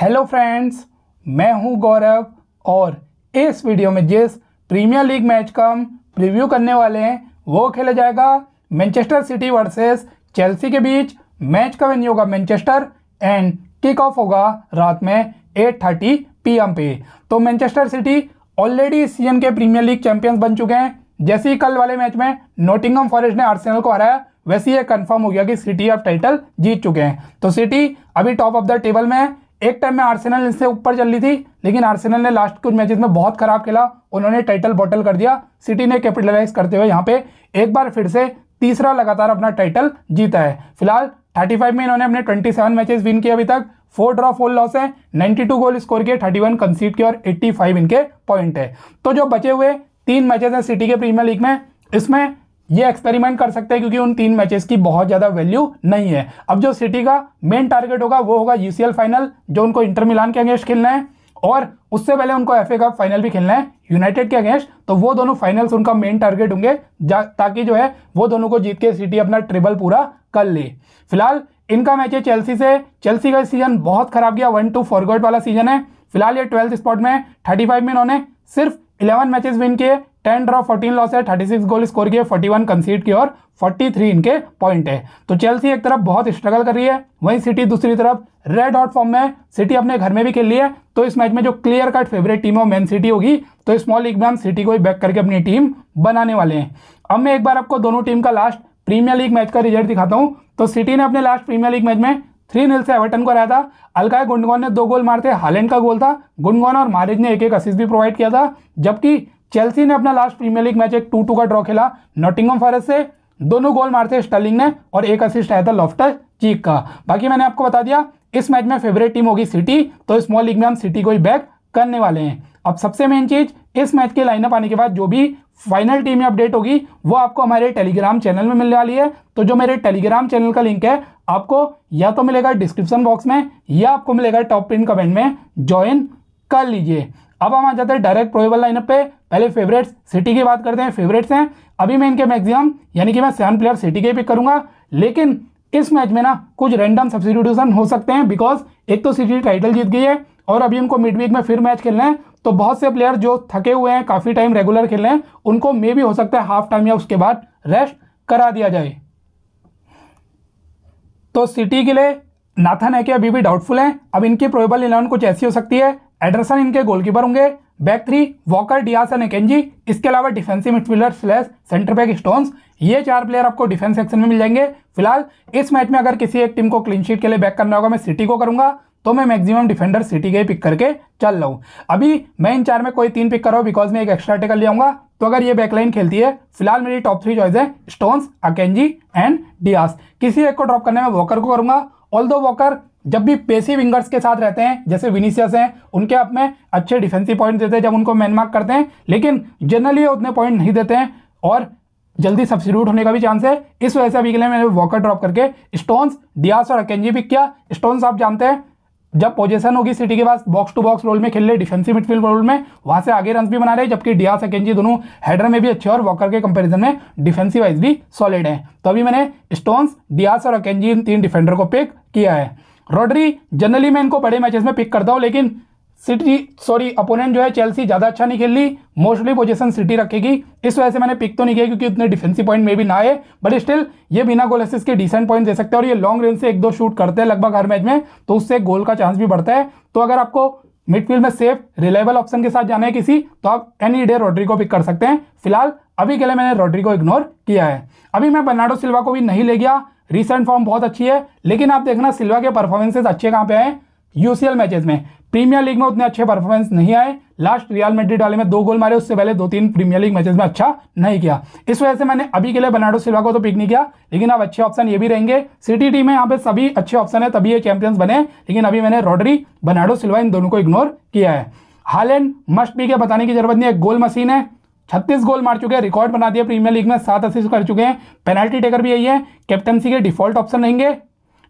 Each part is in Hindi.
हेलो फ्रेंड्स मैं हूँ गौरव और इस वीडियो में जिस प्रीमियर लीग मैच का हम रिव्यू करने वाले हैं, वो खेला जाएगा मैनचेस्टर सिटी वर्सेस चेल्सी के बीच। मैच का वेन्यू होगा मैनचेस्टर एंड किक ऑफ़ होगा रात में 8:30 पीएम पे। तो मैनचेस्टर सिटी ऑलरेडी इस सीज़न के प्रीमियर लीग चैंपियंस बन चुके हैं। जैसे ही कल वाले मैच में नोटिंगम फॉरेस्ट ने आर्सेनल को हराया, वैसे ये कंफर्म हो गया कि सिटी अब टाइटल जीत चुके हैं। तो सिटी अभी टॉप ऑफ़ द टेबल में है। एक टाइम में आर्सेनल इससे ऊपर चल रही थी, लेकिन आर्सेनल ने लास्ट कुछ मैचेस में बहुत खराब खेला, उन्होंने टाइटल बॉटल कर दिया। सिटी ने कैपिटलाइज करते हुए यहाँ पे एक बार फिर से तीसरा लगातार अपना टाइटल जीता है। फ़िलहाल 35 में इन्होंने अपने 27 मैचेस विन किए अभी तक। फोर ड्रॉ फोर लॉस है। 92 गोल स्कोर किए 31 कंसीड किए और 85 इनके पॉइंट है। तो जो बचे हुए तीन मैचेस हैं सिटी के प्रीमियर लीग में, इसमें ये एक्सपेरिमेंट कर सकते हैं क्योंकि उन तीन मैचेस की बहुत ज़्यादा वैल्यू नहीं है। अब जो सिटी का मेन टारगेट होगा, वो होगा यूसीएल फाइनल जो उनको इंटर मिलान के अगेंस्ट खेलना है। और उससे पहले उनको एफ़ कप फाइनल भी खेलना है यूनाइटेड के अगेंस्ट तो वो दोनों फाइनल्स उनका मेन टारगेट होंगे ताकि जो है, वो दोनों को जीत के सिटी अपना ट्रिबल पूरा कर ले। फ़िलहाल, इनका मैच है चेल्सी से। चेल्सी का सीज़न बहुत खराब गया वन टू फॉरगॉट वाला सीज़न है। फ़िलहाल ये ट्वेल्थ स्पॉट में थर्टी फाइव में इन्होंने सिर्फ़ इलेवन मैचेस विन किए। टेन ड्रॉ, फोर्टीन लॉस है, थर्टी सिक्स गोल स्कोर किए, फोर्टी वन कंसीड किए और फोर्टी थ्री इनके पॉइंट है। तो चेल्सी एक तरफ़ बहुत स्ट्रगल कर रही है, वहीं सिटी दूसरी तरफ़ रेड हॉट फॉर्म में सिटी अपने घर में भी खेल रही है तो इस मैच में जो क्लियर कट फेवरेट टीम है मैन सिटी होगी। तो स्मॉल लीग में हम सिटी को ही बैक करके अपनी टीम बनाने वाले हैं। अब मैं एक बार आपको दोनों टीम का लास्ट प्रीमियर लीग मैच का रिज़ल्ट दिखाता हूँ। तो सिटी ने अपने लास्ट प्रीमियर लीग मैच में थ्री नील से एवर्टन को रहा था। अलकाय गुंडगौन ने दो गोल मारते हालैंड का गोल था। गुंडगौन और मारिज ने एक एक असिस्ट भी प्रोवाइड किया था, जबकि चेल्सी ने अपना लास्ट प्रीमियर लीग मैच एक टू टू का ड्रॉ खेला। नोटिंगम फॉरेस्ट से दोनों गोल मारते स्टर्लिंग ने और एक असिस्ट आया था लॉफ्टर चीक का। बाकी मैंने आपको बता दिया, इस मैच में फेवरेट टीम होगी सिटी तो स्मॉल लीग में हम सिटी को ही बैक करने वाले हैं। अब सबसे मेन चीज़, इस मैच के लाइनअप आने के बाद जो भी फाइनल टीम अपडेट होगी, वो आपको हमारे टेलीग्राम चैनल में मिलने वाली है। तो जो मेरे टेलीग्राम चैनल का लिंक है, आपको या तो मिलेगा डिस्क्रिप्शन बॉक्स में, या आपको मिलेगा टॉप पिन कमेंट में ज्वाइन कर लीजिए। अब हम आ जाते हैं डायरेक्ट प्रोबेबल लाइनअप पे। पहले फेवरेट्स सिटी की बात करते हैं फेवरेट्स हैं। अभी मैं इनके मैक्सिमम यानी कि मैं सेवन प्लेयर सिटी के पिक करूँगा। लेकिन इस मैच में ना कुछ रैंडम सब्सिट्यूशन हो सकते हैं बिकॉज़ एक तो सिटी टाइटल जीत गई है और अभी उनको मिड वीक में फिर मैच खेलना है। तो बहुत से प्लेयर जो थके हुए हैं, काफ़ी टाइम रेगुलर खेल रहे हैं, उनको मे भी हो सकता है हाफ़ टाइम या उसके बाद रेस्ट करा दिया जाए। तो सिटी के लिए नाथन है कि अभी भी डाउटफुल है। अब इनकी प्रोबेबल इलेवन कुछ ऐसी हो सकती है। एडरसन इनके गोलकीपर होंगे। Back three, Walker Dias and Akanji इसके अलावा defensive midfielder slash centre back Stones ये चार प्लेयर आपको डिफेंस सेक्शन में मिल जाएँगे। फ़िलहाल, इस मैच में अगर किसी एक टीम को क्लीन शीट के लिए बैक करना होगा, मैं सिटी को करूँगा तो मैं मैक्सिमम डिफेंडर सिटी के पिक करके चल रहा हूँ। अभी मैं इन चार में कोई तीन पिक कर रहा हूँ बिकॉज़ मैं एक एक्स्ट्रा टेकर ले आऊँगा तो अगर ये बैकलाइन खेलती है, फ़िलहाल मेरी टॉप थ्री चॉइस है स्टोन्स अकेंजी एंड डियास किसी एक को ड्रॉप करने में वॉकर को करूँगा ऑल दो वॉकर जब भी पेसी विंगर्स के साथ रहते हैं, जैसे विनीसियस हैं, उनके आप में अच्छे डिफेंसिव पॉइंट देते हैं जब उनको मैन मार्क करते हैं, लेकिन जनरली उतने पॉइंट नहीं देते हैं और जल्दी सब्सिट्यूट होने का भी चांस है। इस वजह से अभी के लिए मैंने वॉकर ड्रॉप करके स्टोन्स डियास और अकेंजी पिक किया। स्टोन्स आप जानते हैं, जब पोजीशन होगी सिटी के पास बॉक्स टू बॉक्स रोल में खेल रहे डिफेंसिव मिडफील्ड रोल में, वहाँ से आगे रन भी बना रहे, जबकि डियास अकेंजी दोनों हेडर में भी अच्छे और वॉकर के कंपैरिजन में डिफेंसिव वाइज भी सॉलिड है। तो अभी मैंने स्टोन्स डियास और अकेंजी इन तीन डिफेंडर को पिक किया है। रॉड्री जनरली मैं इनको बड़े मैचेस में पिक करता हूँ, लेकिन सिटी सॉरी अपोनेंट जो है चेल्सी ज़्यादा अच्छा नहीं खेल रही। मोस्टली पोजीशन सिटी रखेगी। इस वजह से मैंने पिक तो नहीं किया, क्योंकि उतने डिफेंसिव पॉइंट में भी ना आए। बट स्टिल ये बिना गोल एसिस के डिसेंट पॉइंट दे सकते हैं, और ये लॉन्ग रेंज से एक दो शूट करते हैं लगभग हर मैच में तो उससे गोल का चांस भी बढ़ता है। तो अगर आपको मिडफील्ड में सेफ़ रिलायबल ऑप्शन के साथ जाना है किसी तो आप एनी डे रोड्री को पिक कर सकते हैं। फ़िलहाल, अभी के लिए मैंने रोड्री को इग्नोर किया है। अभी मैं बर्नाडो सिल्वा को भी नहीं ले गया। रिसेंट फॉर्म बहुत अच्छी है, लेकिन आप देखना सिल्वा के परफॉर्मेंसेज अच्छे कहाँ पे आए? यूसीएल मैचेस में। प्रीमियर लीग में उतने अच्छे परफॉर्मेंस नहीं आए। लास्ट रियल मेड्रिड वाले में दो गोल मारे, उससे पहले दो तीन प्रीमियर लीग मैचेस में अच्छा नहीं किया। इस वजह से मैंने अभी के लिए बनाडो सिल्वा को तो पिक नहीं किया, लेकिन अब अच्छे ऑप्शन ये भी रहेंगे। सिटी टीम में यहाँ पे सभी अच्छे ऑप्शन है, तभी ये चैंपियंस बने, लेकिन अभी मैंने रॉडरी बनाडो सिल्वा इन दोनों को इग्नोर किया है। हालैंड मस्ट बी के बताने की ज़रूरत नहीं है गोल मशीन है। छत्तीस गोल मार चुके हैं, रिकॉर्ड बना दिया प्रीमियर लीग में, सात असिस्ट कर चुके हैं पेनल्टी टेकर भी यही है कैप्टनसी के डिफ़ॉल्ट ऑप्शन रहेंगे।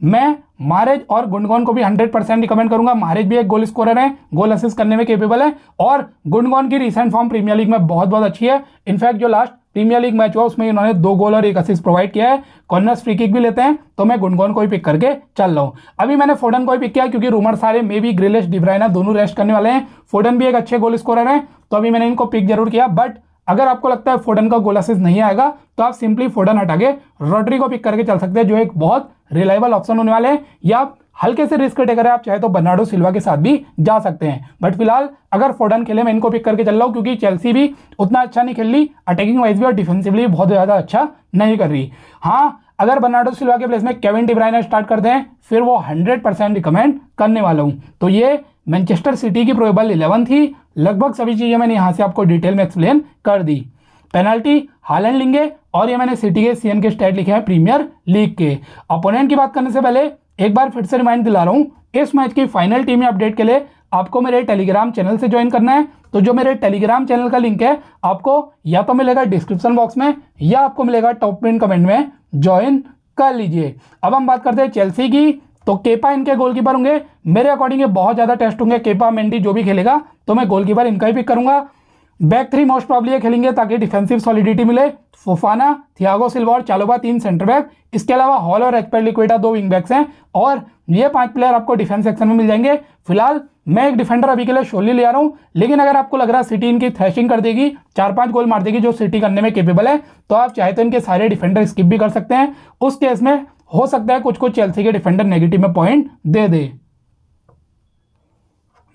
मैं मारेज और गुंडगॉन को भी 100 परसेंट रिकमेंड करूँगा, मारेज भी एक गोल स्कोरर है गोल असिस्ट करने में केपेबल है, और गुंडगॉन की रिसेंट फॉर्म प्रीमियर लीग में बहुत बहुत अच्छी है। इनफैक्ट जो लास्ट प्रीमियर लीग मैच हुआ, उसमें इन्होंने दो गोल और एक असिस्ट प्रोवाइड किया है। कॉर्नर्स फ्री किक भी लेते हैं तो मैं गुनगोन को ही पिक करके चल रहा हूँ। अभी मैंने फोडन को ही पिक किया, क्योंकि रूमर सारे मे भी ग्रिलेश डिब्राइना दोनों रेस्ट करने वाले हैं। फोडन भी एक अच्छे गोल स्कोरर है तो अभी मैंने इनको पिक ज़रूर किया बट अगर आपको लगता है फोडन का गोल असिस्ट नहीं आएगा तो आप सिंपली फोडन हटा के रोटरी को पिक करके चल सकते हैं, जो एक बहुत रिलायबल ऑप्शन होने वाले हैं। या हल्के से रिस्क टेकर है आप चाहे तो बर्नाडो सिल्वा के साथ भी जा सकते हैं। बट फ़िलहाल, अगर फोडन खेले, मैं इनको पिक करके चल रहा हूँ, क्योंकि चेल्सी भी उतना अच्छा नहीं खेल रही अटैकिंग वाइज भी और डिफेंसिवली बहुत ज़्यादा अच्छा नहीं कर रही। हाँ अगर बर्नाडो सिल्वा के प्लेस में केविन डिब्राइना स्टार्ट करते हैं फिर वो हंड्रेड रिकमेंड करने वाला हूँ। तो ये मैनचेस्टर सिटी की प्रोबेबल इलेवन थी लगभग सभी चीज़ें मैंने यहाँ से आपको डिटेल में एक्सप्लेन कर दी। पेनल्टी हालैंड लेंगे और ये मैंने सिटी के सीएन के स्टेट लिखे हैं प्रीमियर लीग के। अपोनेंट की बात करने से पहले एक बार फिर से रिमाइंड दिला रहा हूँ, इस मैच की फाइनल टीम अपडेट के लिए आपको मेरे टेलीग्राम चैनल से ज्वाइन करना है। तो जो मेरे टेलीग्राम चैनल का लिंक है, आपको या तो मिलेगा डिस्क्रिप्शन बॉक्स में, या आपको मिलेगा टॉप पिन कमेंट में ज्वाइन कर लीजिए। अब हम बात करते हैं चेल्सी की। तो केपा इनके गोलकीपर होंगे। मेरे अकॉर्डिंग ये बहुत ज़्यादा टेस्ट होंगे। केपा मेंडी जो भी खेलेगा तो मैं गोलकीपर इनका ही पिक करूँगा। बैक थ्री मोस्ट प्रॉब्ली ये खेलेंगे ताकि डिफेंसिव सॉलिडिटी मिले। फोफाना थियागो सिल्वा और चालोबा तीन सेंटर बैक इसके अलावा हॉल और एक्सपर्ट लिक्विडा दो विंग बैक्स हैं। और ये पाँच प्लेयर आपको डिफेंस सेक्शन में मिल जाएँगे। फ़िलहाल मैं एक डिफेंडर अभी के लिए शोली ले आ रहा हूँ, लेकिन अगर आपको लग रहा है सिटी इनकी थ्रैशिंग कर देगी चार पाँच गोल मार देगी जो सिटी करने में केपेबल है तो आप चाहे तो इनके सारे डिफेंडर स्किप भी कर सकते हैं। उस केस में हो सकता है कुछ कुछ चेल्सी के डिफेंडर नेगेटिव में पॉइंट दे दे।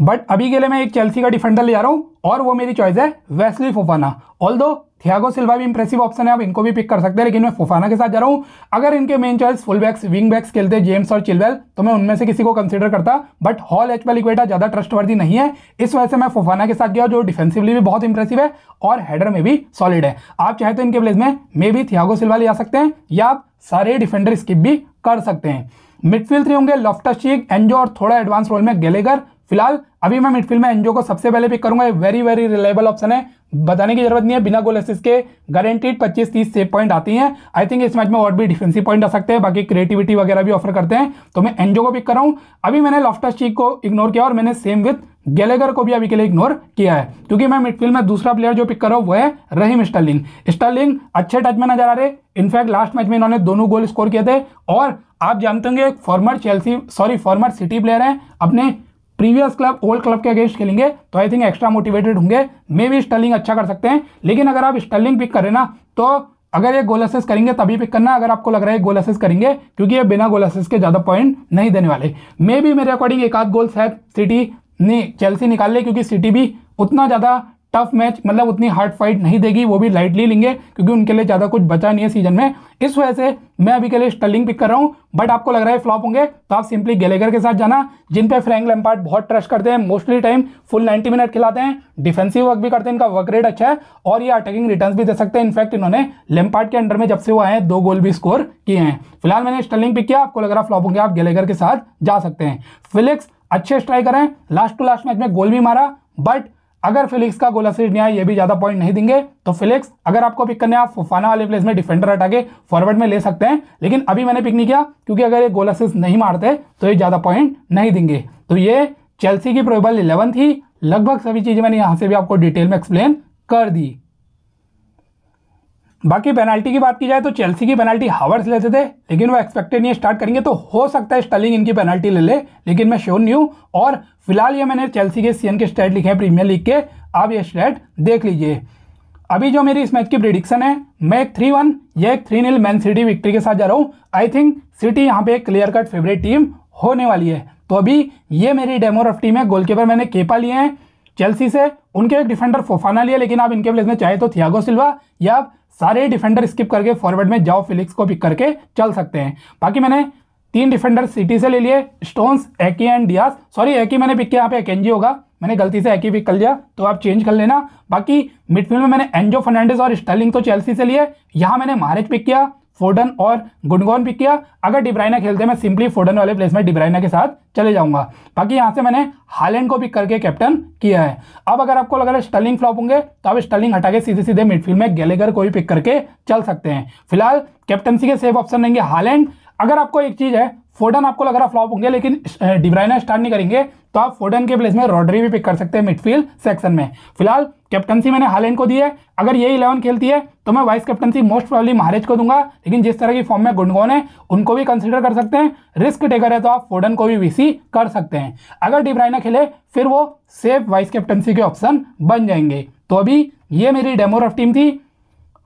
बट अभी के लिए मैं एक चेल्सी का डिफेंडर ले आ रहा हूँ और वो मेरी चॉइस है वेस्ली फोफाना ऑल दो थियागो सिल्वा भी इंप्रेसिव ऑप्शन है, आप इनको भी पिक कर सकते हैं, लेकिन मैं फोफाना के साथ जा रहा हूँ। अगर इनके main choice full backs wing backs खेलते जेम्स और चिलवेल तो मैं उनमें से किसी को कंसिडर करता। बट हॉल एच इक्वेटा ज़्यादा ट्रस्टवर्दी नहीं है। इस वजह से मैं फोफाना के साथ गया, जो डिफेंसिवली भी बहुत इंप्रेसिव है और हेडर में भी सॉलिड है। आप चाहे तो इनके प्लेस में मे भी थियागो सिल्वा ले आ सकते हैं, या आप सारे डिफेंडर स्किप भी कर सकते हैं। मिडफील्ड थ्री होंगे लॉफ्टस चीक एंजो और थोड़ा एडवांस रोल में गेलेगर फ़िलहाल अभी मैं मिडफील्ड में एनजो को सबसे पहले पिक करूँगा वेरी वेरी रिलायबल ऑप्शन है। बताने की ज़रूरत नहीं है, बिना गोल असिस्ट के गारंटीड 25 30 सेव पॉइंट आती हैं। आई थिंक इस मैच में और भी डिफेंसिव पॉइंट आ सकते हैं, बाकी क्रिएटिविटी वगैरह भी ऑफ़र करते हैं। तो मैं एनजो को पिक कर रहा हूँ। अभी मैंने लॉफ्टस चीक को इग्नोर किया और मैंने सेम विथ गैलेगर को भी अभी के लिए इग्नोर किया है। क्योंकि मैं मिडफील्ड में दूसरा प्लेयर जो पिक कर रहा हूँ, वो है रहीम स्टर्लिंग स्टर्लिंग अच्छे टच में नज़र आ रहे इनफैक्ट लास्ट मैच में इन्होंने दोनों गोल स्कोर किए थे। और आप जानते होंगे former Chelsea sorry former City player है, अपने प्रीवियस क्लब ओल्ड क्लब के अगेंस्ट खेलेंगे तो आई थिंक एक्स्ट्रा मोटिवेटेड होंगे। मे भी स्टर्लिंग अच्छा कर सकते हैं, लेकिन अगर आप स्टर्लिंग पिक करें ना तो अगर ये गोल असेस करेंगे, तभी पिक करना, अगर आपको लग रहा है गोल असेस करेंगे, क्योंकि ये बिना गोल असेस के ज़्यादा पॉइंट नहीं देने वाले। मे भी मेरे अकॉर्डिंग एक आध गोल शायद सिटी ने चेल्सी निकाल ले, क्योंकि सिटी भी उतना ज़्यादा टफ मैच मतलब उतनी हार्ड फाइट नहीं देगी, वो भी लाइटली लेंगे, क्योंकि उनके लिए ज़्यादा कुछ बचा नहीं है सीज़न में। इस वजह से मैं अभी के लिए स्टलिंग पिक कर रहा हूँ बट आपको लग रहा है फ्लॉप होंगे तो आप सिंपली गेलेगर के साथ जाना, जिन पे फ्रैंक लैम्पार्ड बहुत ट्रस्ट करते हैं मोस्टली टाइम फुल 90 मिनट खिलाते हैं डिफेंसिव वर्क भी करते हैं, इनका वर्क रेट अच्छा है, और ये अटैकिंग रिटर्न भी दे सकते हैं। इनफैक्ट इन्होंने लैम्पार्ड के अंडर में जब से वो आए हैं, दो गोल भी स्कोर किए हैं। फ़िलहाल मैंने स्टलिंग पिक किया, आपको लग रहा फ्लॉप होंगे, आप गेलेगर के साथ जा सकते हैं। फिलिक्स अच्छे स्ट्राइकर हैं लास्ट टू लास्ट मैच में गोल भी मारा बट अगर फिलिक्स का गोल न्याय, ये भी ज़्यादा पॉइंट नहीं देंगे तो फिलिक्स, अगर आपको पिक करने आप फुफाना वाले प्लेस में डिफेंडर हटा के फॉरवर्ड में ले सकते हैं, लेकिन अभी मैंने पिक नहीं किया, क्योंकि अगर ये गोलासिज नहीं मारते तो ये ज़्यादा पॉइंट नहीं देंगे। तो ये चेल्सी की प्रोबल इलेवन थी, लगभग सभी चीज़ें मैंने यहाँ से भी आपको डिटेल में एक्सप्लेन कर दी। बाकी पेनाल्टी की बात की जाए तो चेल्सी की पेनाल्टी हावर्स लेते थे, लेकिन वो एक्सपेक्टेड नहीं स्टार्ट करेंगे तो हो सकता है स्टलिंग इनकी पेनाल्टी ले ले, लेकिन मैं श्योर नहीं हूँ। और फ़िलहाल ये मैंने चेल्सी के सीएन के स्टैट लिखे हैं प्रीमियर लीग के, आप ये स्टैट देख लीजिए। अभी जो मेरी इस मैच की प्रिडिक्शन है, मैं एक थ्री वन या एक three nil Man City victory के साथ जा रहा हूँ। आई थिंक सिटी यहाँ पे एक क्लियर कट फेवरेट टीम होने वाली है। तो अभी ये मेरी डेमो रफ टीम है गोलकीपर मैंने केपा लिए हैं चेल्सी से, उनके एक डिफेंडर फोफाना लिया लेकिन आप इनके प्लेस में चाहे तो थियागो सिल्वा या आप सारे डिफेंडर स्किप करके फॉरवर्ड में जाओ फिलिक्स को पिक करके चल सकते हैं। बाकी मैंने तीन डिफेंडर सिटी से ले लिए स्टोन्स एकी एंड डियास सॉरी एकी मैंने पिक किया, यहाँ पे एकेंजी होगा। मैंने गलती से एकी पिक कर लिया तो आप चेंज कर लेना। बाकी मिडफील्ड में मैंने एंजो फर्नांडिस और स्टर्लिंग तो चेल्सी से लिए। यहाँ मैंने मारेज पिक किया। फोडन और गुनगोन पिक किया। अगर डिब्राइना खेलते मैं सिंपली फोडन वाले प्लेस में डिब्राइना के साथ चले जाऊँगा। बाकी यहाँ से मैंने हालैंड को पिक करके कैप्टन किया है। अब अगर आपको लग रहा है स्टर्लिंग फ्लॉप होंगे तो आप स्टर्लिंग हटा के सीधे सीधे मिडफील्ड में गैलेगर को भी पिक करके चल सकते हैं। फ़िलहाल कैप्टनसी के सेफ़ ऑप्शन रहेंगे हालैंड अगर आपको एक चीज़ है फोडन आपको लग रहा फ्लॉप होंगे, लेकिन डिब्राइना स्टार्ट नहीं करेंगे। तो आप फोडन के प्लेस में रॉडरी भी पिक कर सकते हैं मिडफील्ड सेक्शन में। फ़िलहाल कैप्टनसी मैंने हालैंड को दी है। अगर ये इलेवन खेलती है तो मैं vice captaincy most probably Mahrez को दूँगा। लेकिन जिस तरह की फॉर्म में गुंडगोन है, उनको भी कंसिडर कर सकते हैं। रिस्क टेकर है तो आप फोडन को भी वीसी कर सकते हैं। अगर डिब्राइना खेले, फिर वो सेफ़ वाइस कैप्टनसी के ऑप्शन बन जाएँगे। तो अभी ये मेरी डेमो ऑफ़ टीम थी।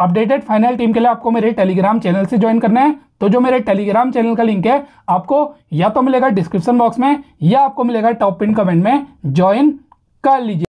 अपडेटेड फाइनल टीम के लिए आपको मेरे टेलीग्राम चैनल से ज्वाइन करना है। तो जो मेरे टेलीग्राम चैनल का लिंक है, आपको या तो मिलेगा डिस्क्रिप्शन बॉक्स में, या आपको मिलेगा टॉप पिन कमेंट में, ज्वाइन कर लीजिए।